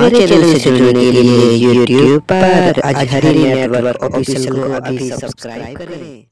हमारे चैनल से जुड़ने के लिए यूट्यूब पर अजहरी नेटवर्क ऑफिशियल को अभी सब्सक्राइब करें